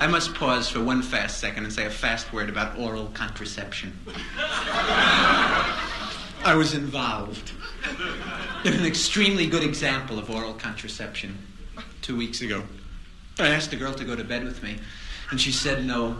I must pause for one fast second and say a fast word about oral contraception. I was involved in an extremely good example of oral contraception two weeks ago. I asked a girl to go to bed with me, and she said no.